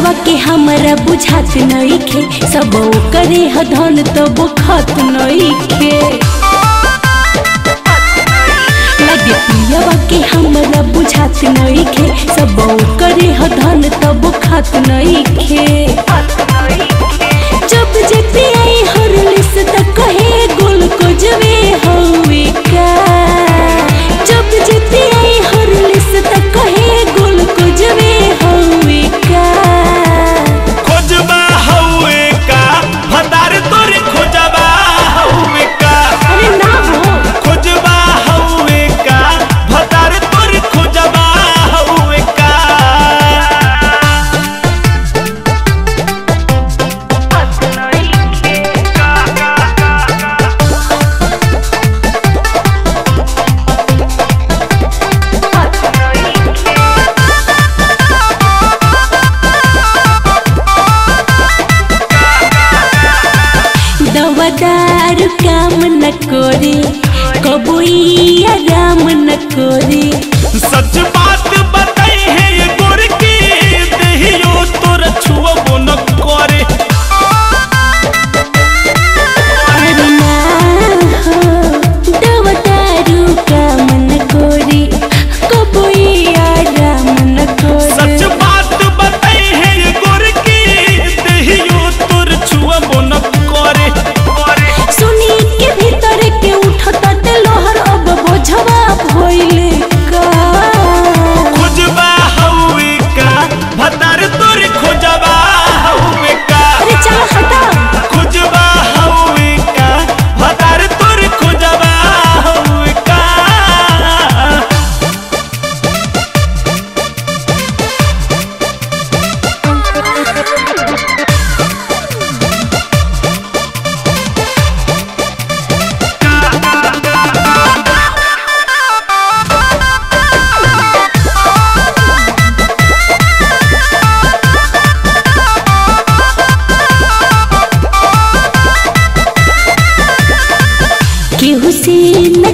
रवा के हमारा बुझात नहीं खे सब करे ह धन तो बुखत नइखे। लगे पियवा के हमारा बुझात नहीं खे सब करे ह तब तो नहीं खे दारू काम न करे कबू आराम न करे।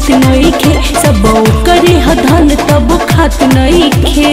खात नहीं खे सब करे हधन तब खात नहीं खे